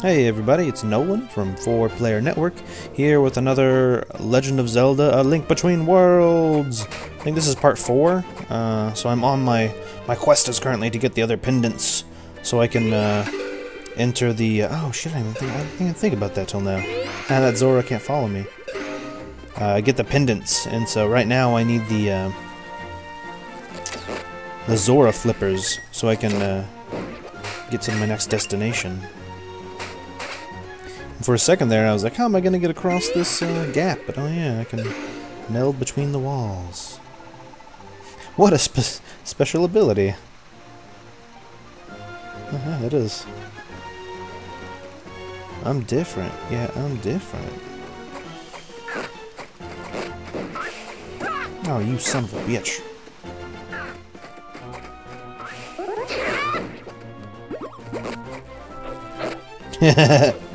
Hey everybody, it's Nolan from 4Player Network, here with another Legend of Zelda, A Link Between Worlds! I think this is part 4, uh, so I'm on my, my quest is currently to get the other pendants, so I can, uh, enter the, uh, oh shit, I didn't, think, I didn't even think about that till now. Ah, that Zora can't follow me. Uh, get the pendants, and so right now I need the, uh, the Zora flippers, so I can, uh, get to my next destination. For a second there, I was like, how am I going to get across this uh, gap? But oh yeah, I can meld between the walls. What a spe special ability. Uh -huh, it is. I'm different. Yeah, I'm different. Oh, you son of a bitch.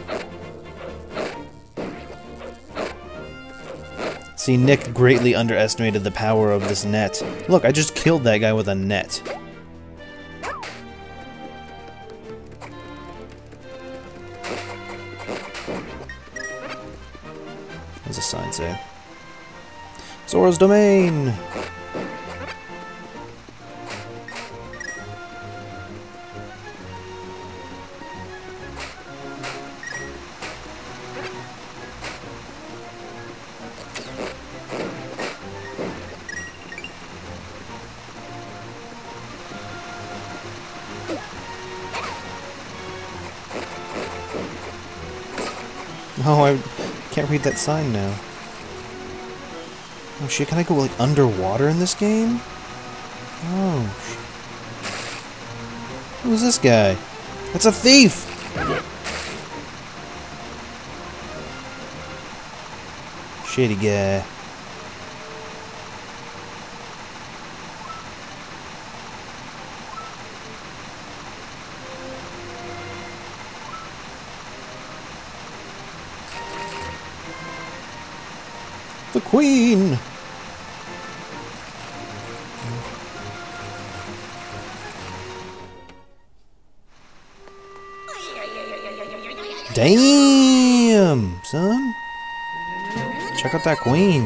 See, Nick greatly underestimated the power of this net. Look, I just killed that guy with a net. What does the sign say? Zora's Domain! Read that sign now. Oh shit, can I go like underwater in this game? Oh Who's this guy? That's a thief! Shitty guy. Queen! Damn, son. Check out that queen.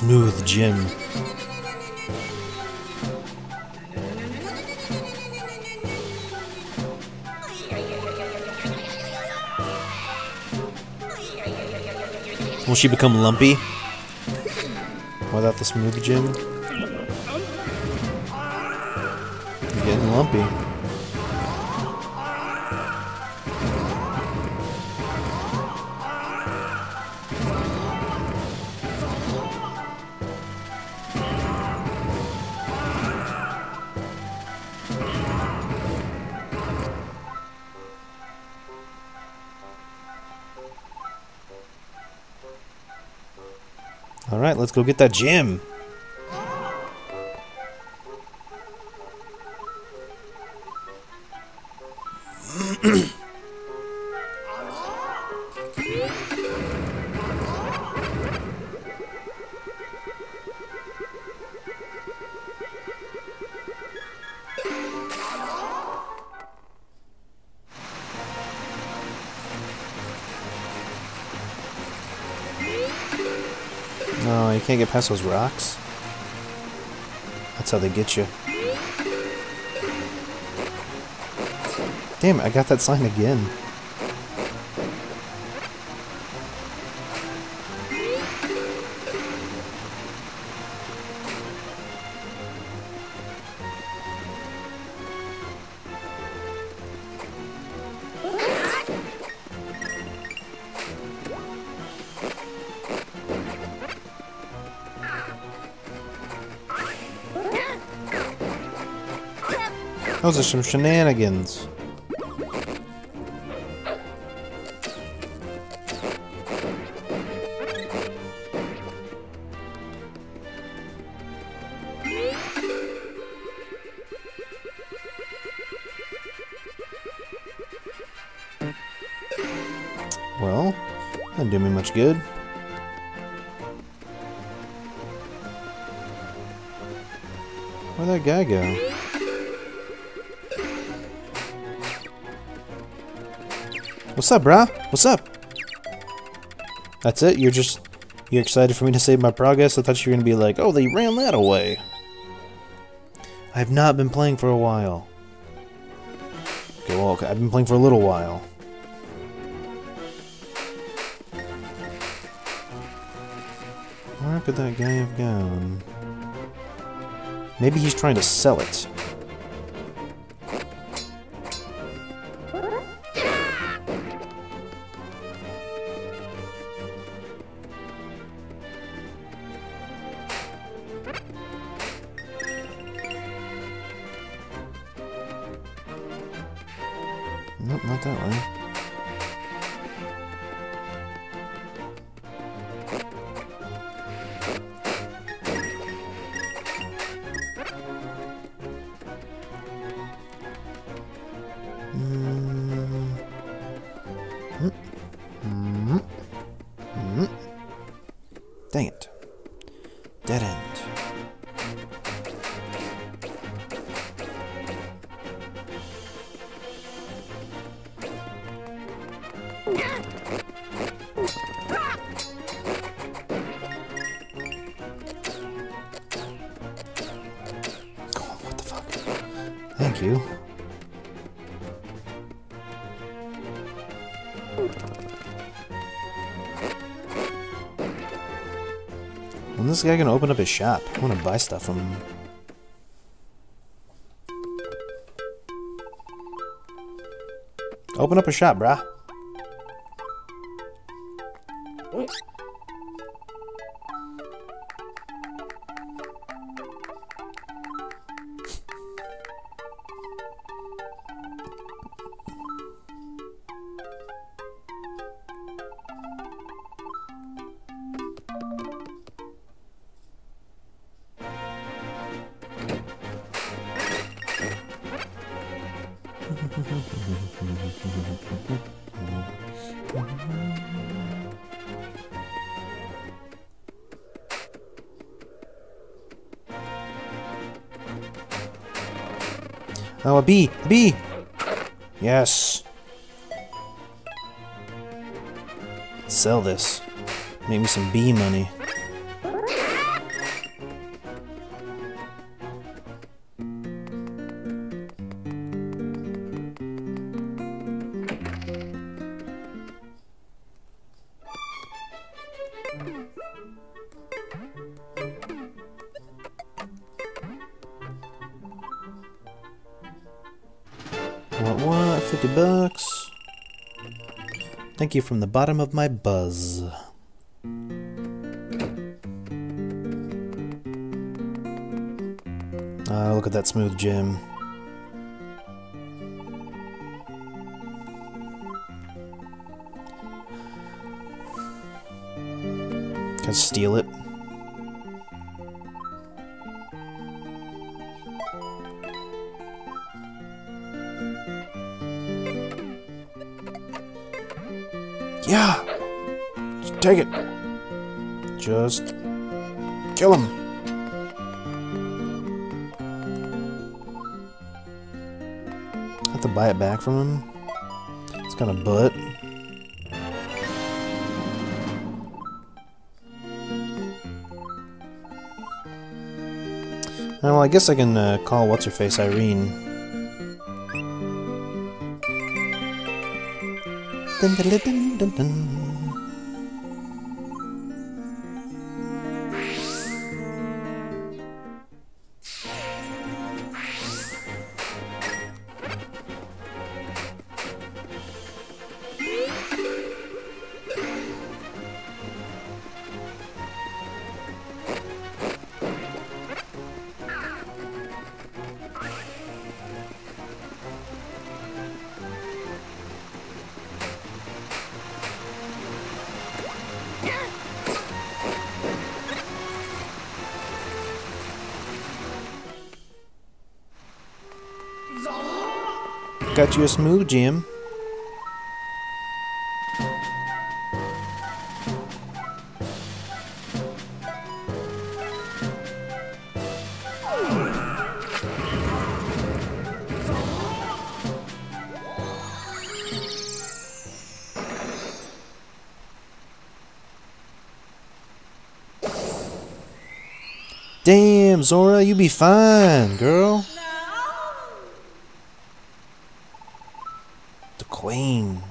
Smooth gem. Will she become lumpy? Without the smooth gem? He's getting lumpy. Let's go get that gem. Can't get past those rocks. That's how they get you. Damn I got that sign again. are some shenanigans. Well, that didn't do me much good. Where'd that guy go? What's up, brah? What's up? That's it? You're just... You're excited for me to save my progress? I thought you were to be like, oh, they ran that away. I have not been playing for a while. Okay, well, okay, I've been playing for a little while. Where could that guy have gone? Maybe he's trying to sell it. Nope, not that way. This guy gonna open up his shop? I wanna buy stuff from him. Open up a shop, brah. Oh, a bee! A bee! Yes! Sell this. Make me some bee money. What, what? 50 bucks? Thank you from the bottom of my buzz. Ah, look at that smooth gem. Can I steal it? Take it! Just kill him! Have to buy it back from him. It's kind of butt. Oh, well, I guess I can uh, call what's her face Irene. Dun, dun, dun, got you a smooth gem. Damn, Zora, you be fine, girl. Queen.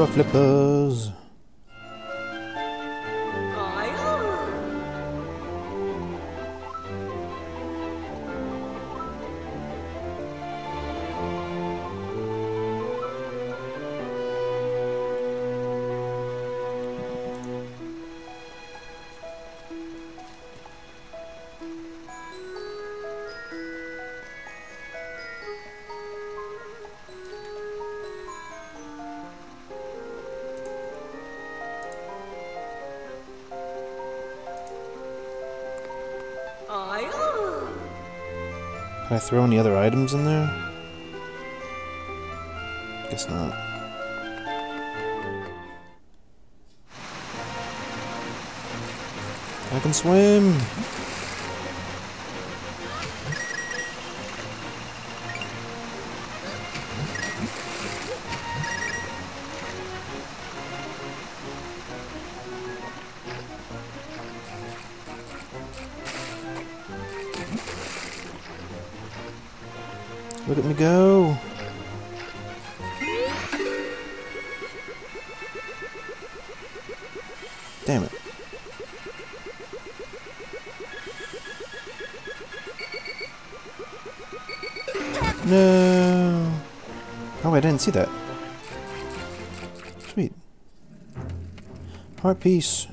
Zora flippers. Can I throw any other items in there? Guess not. I can swim! No! Oh, I didn't see that. Sweet. Heart piece.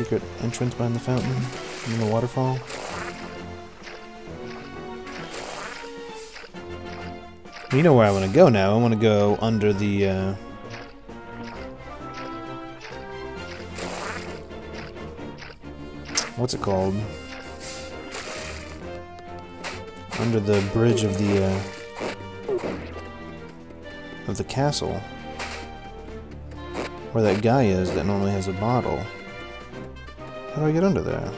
Secret entrance behind the fountain in the waterfall? You know where I want to go now. I want to go under the, uh... What's it called? Under the bridge of the, uh... Of the castle. Where that guy is that normally has a bottle. How do I get under there?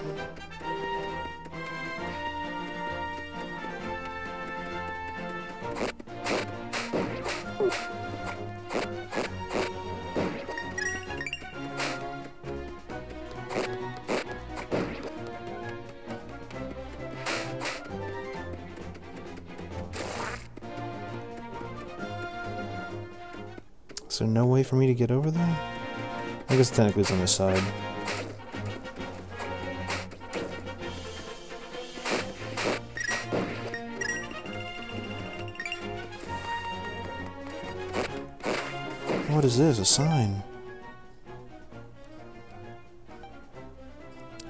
There no way for me to get over there? I guess technically it's on the side. What is this? A sign.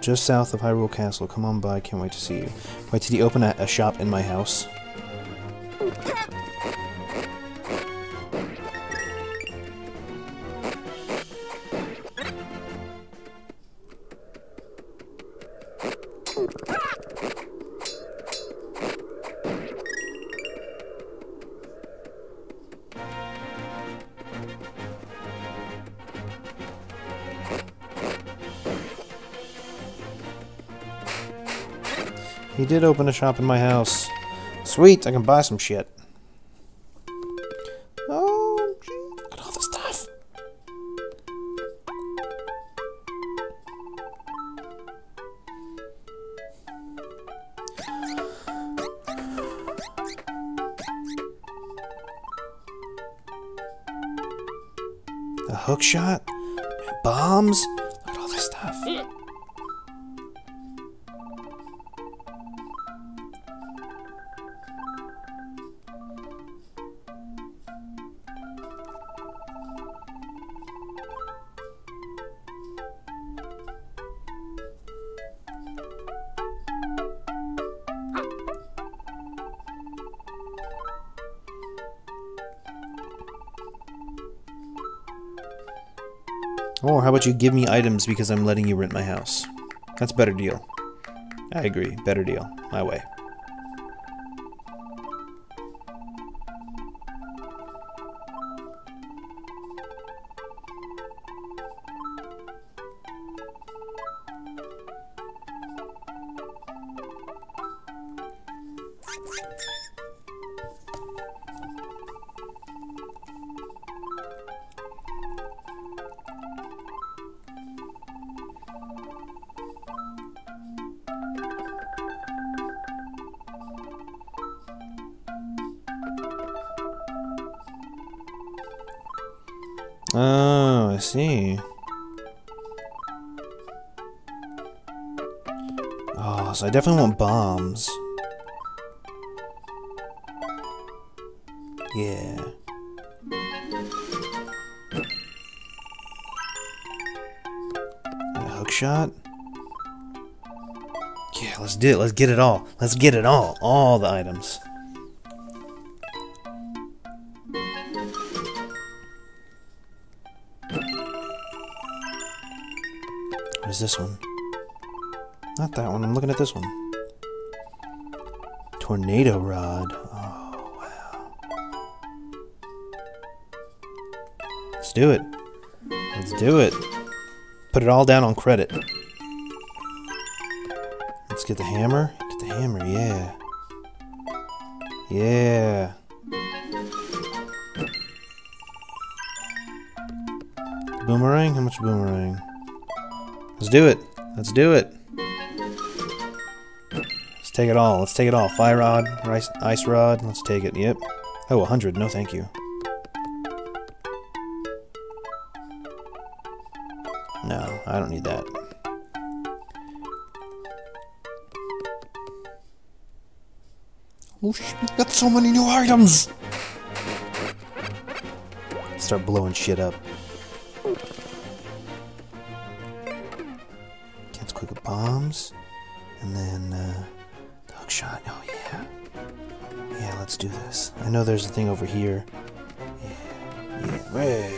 Just south of Hyrule Castle. Come on by. Can't wait to see you. Wait, till you open a, a shop in my house? did open a shop in my house. Sweet, I can buy some shit. Oh, look at all the stuff. A hookshot. Bombs? Look at all this stuff. Or how about you give me items because I'm letting you rent my house? That's a better deal. I agree. Better deal. My way. Oh, I see. Oh, so I definitely want bombs. Yeah. Hook shot? Yeah, let's do it. Let's get it all. Let's get it all. All the items. This one? Not that one. I'm looking at this one. Tornado rod. Oh, wow. Let's do it. Let's do it. Put it all down on credit. Let's get the hammer. Get the hammer, yeah. Yeah. Boomerang? How much boomerang? Let's do it. Let's do it. Let's take it all. Let's take it all. Fire rod, ice, ice rod. Let's take it. Yep. Oh, 100. No, thank you. No, I don't need that. Oh shit, we got so many new items! Start blowing shit up. And then, uh, shot. Oh, yeah. Yeah, let's do this. I know there's a thing over here. Yeah, yeah.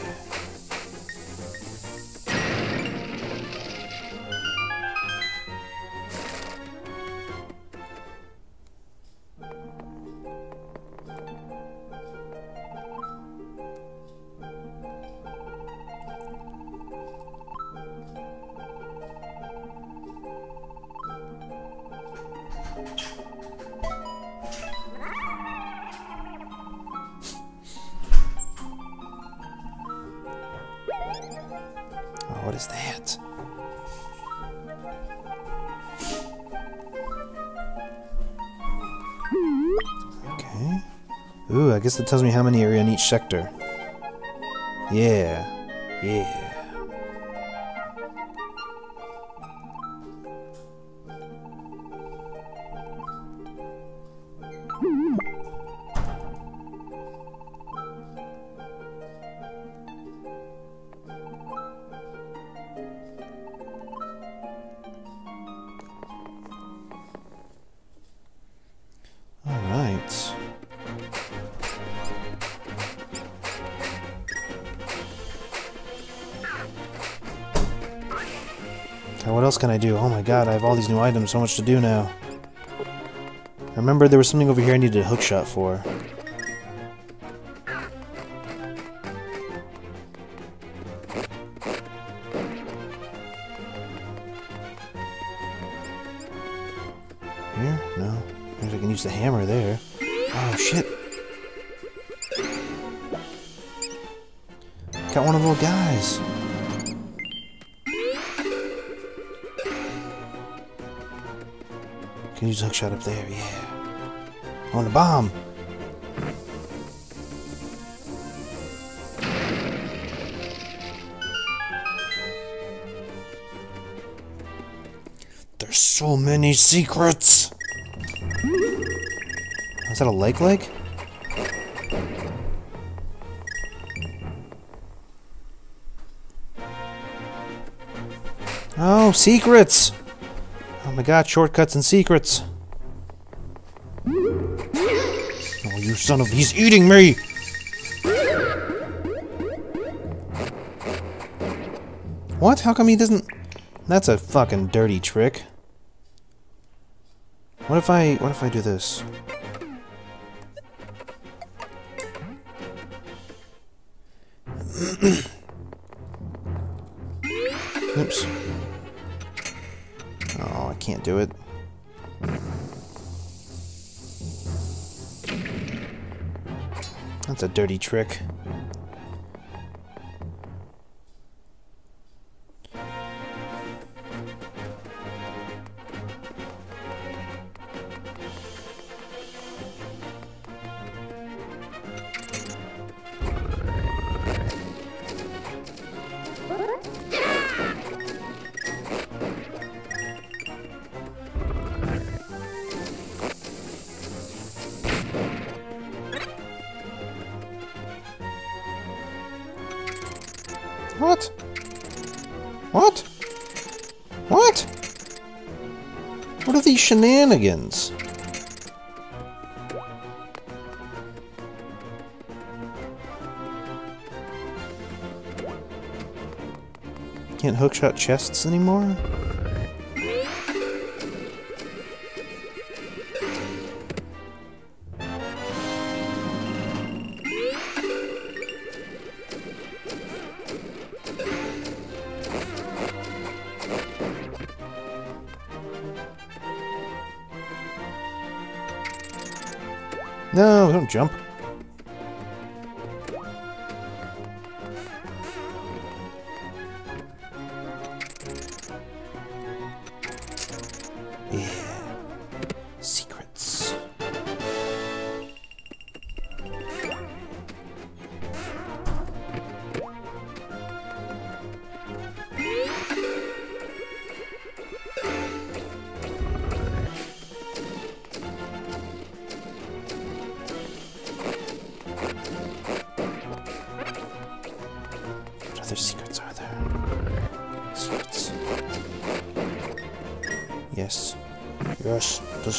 Ooh, I guess that tells me how many are in each sector. Yeah. Yeah. Okay, what else can I do? Oh my god, I have all these new items, so much to do now. I remember there was something over here I needed a hook shot for. shot up there, yeah. On the bomb. There's so many secrets! Is that a leg leg? Oh, secrets! Oh my god, shortcuts and secrets. You son of... He's eating me! What? How come he doesn't... That's a fucking dirty trick. What if I... What if I do this? Oops. Oh, I can't do it. That's a dirty trick. What? What? What? What are these shenanigans? Can't hookshot chests anymore? Jump.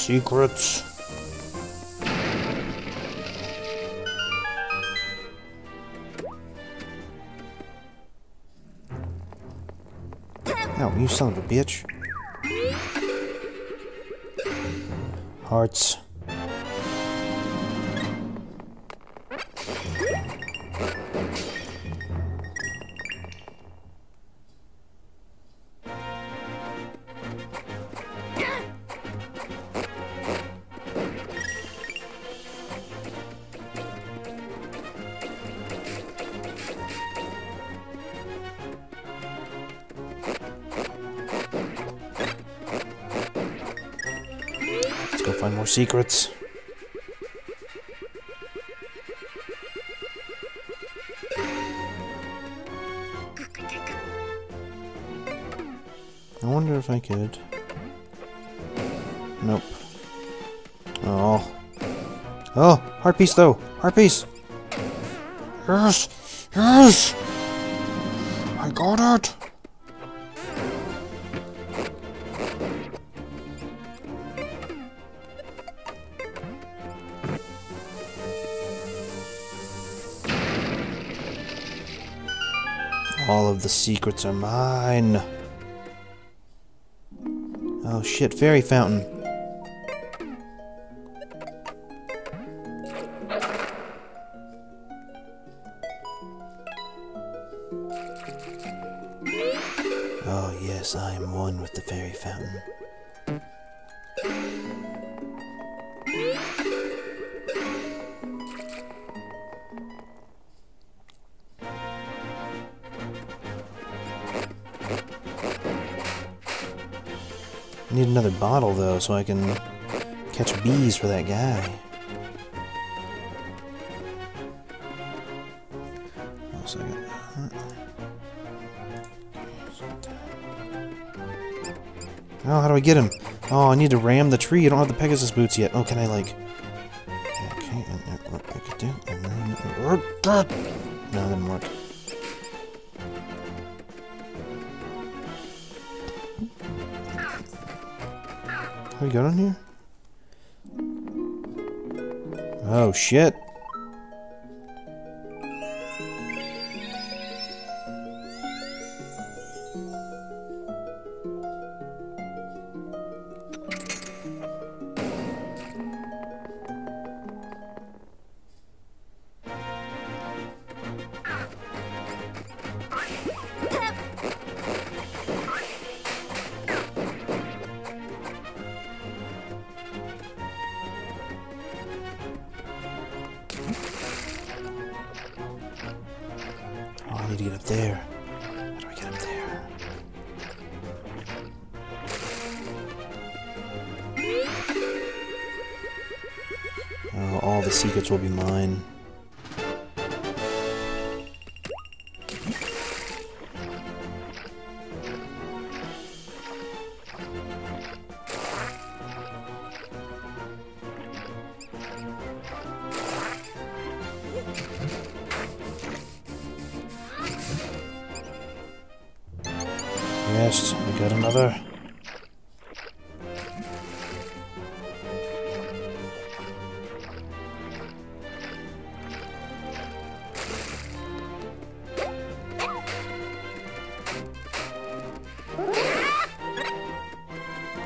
Secrets. No, you son of a bitch. Hearts. Find more secrets. I wonder if I could. Nope. Oh. Oh, heart piece though. Heart piece. Yes. Yes. I got it. The secrets are mine. Oh shit, fairy fountain. Need another bottle though, so I can catch bees for that guy. Oh, how do I get him? Oh, I need to ram the tree. I don't have the Pegasus boots yet. Oh, can I, like... Okay, and, what I could do... And then... Uh, Do we here? Oh, shit. Secrets will be mine.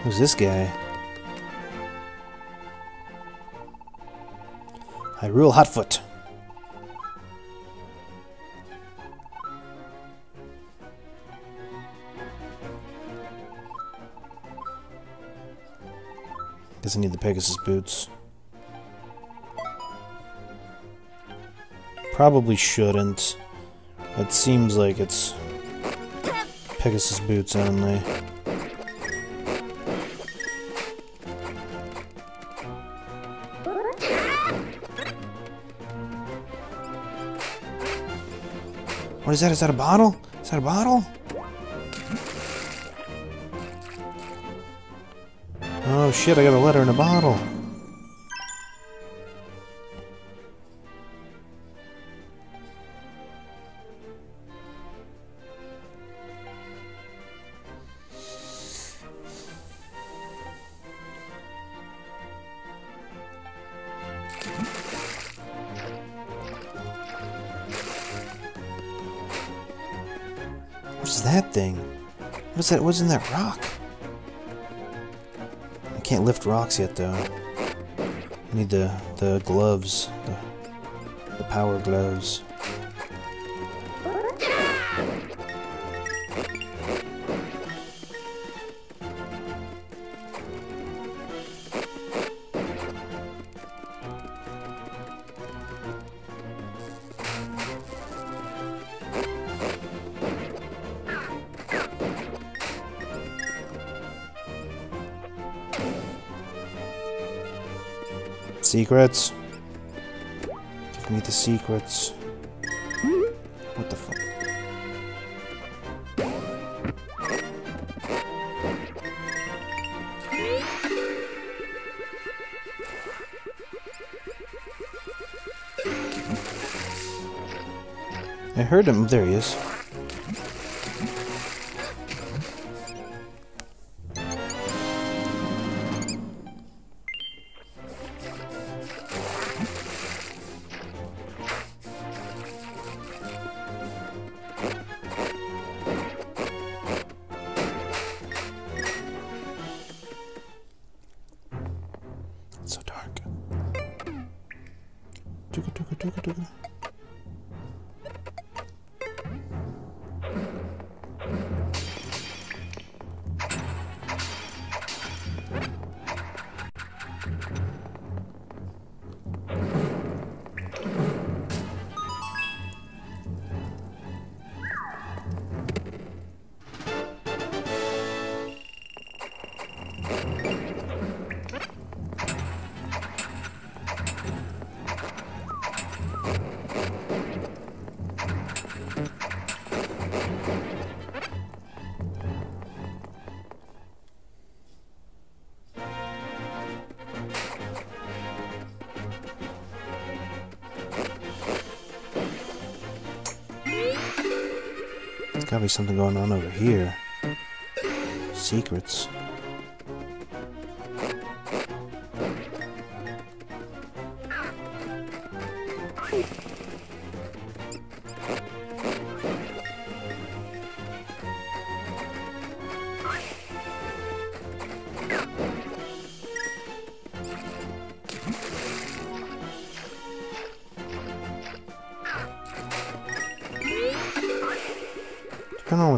Who's this guy? Hyrule Hotfoot. Guess I need the Pegasus boots. Probably shouldn't. It seems like it's Pegasus boots only. What is that? Is that a bottle? Is that a bottle? Oh shit, I got a letter in a bottle. That thing? What is that? What's in that rock? I can't lift rocks yet, though. I need the the gloves, the, the power gloves. Secrets. Give me the secrets. What the fuck? I heard him. There he is. Gotta be something going on over here. Secrets.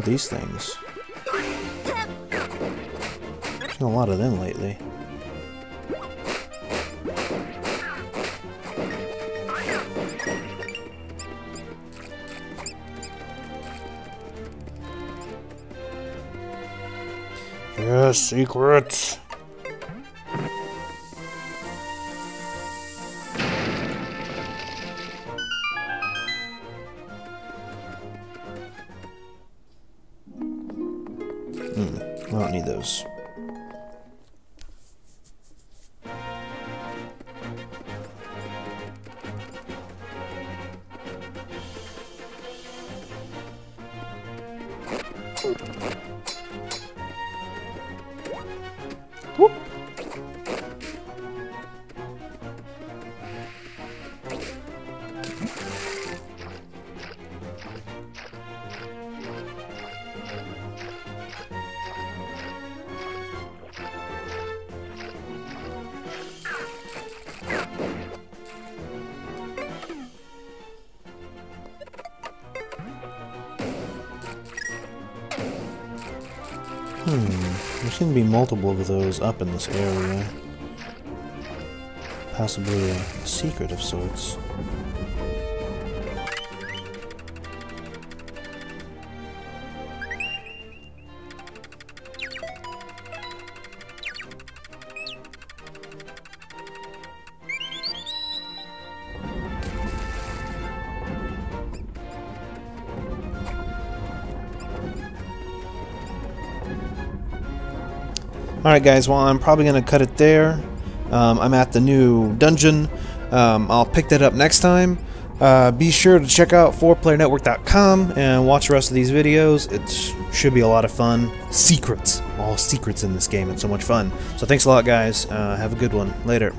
These things? Seen a lot of them lately. Yes, secrets. Hmm, there seem to be multiple of those up in this area. Possibly a secret of sorts. Alright guys, well I'm probably going to cut it there. Um, I'm at the new dungeon. Um, I'll pick that up next time. Uh, be sure to check out 4playernetwork.com and watch the rest of these videos. It should be a lot of fun. Secrets. All secrets in this game. It's so much fun. So thanks a lot guys. Uh, have a good one. Later.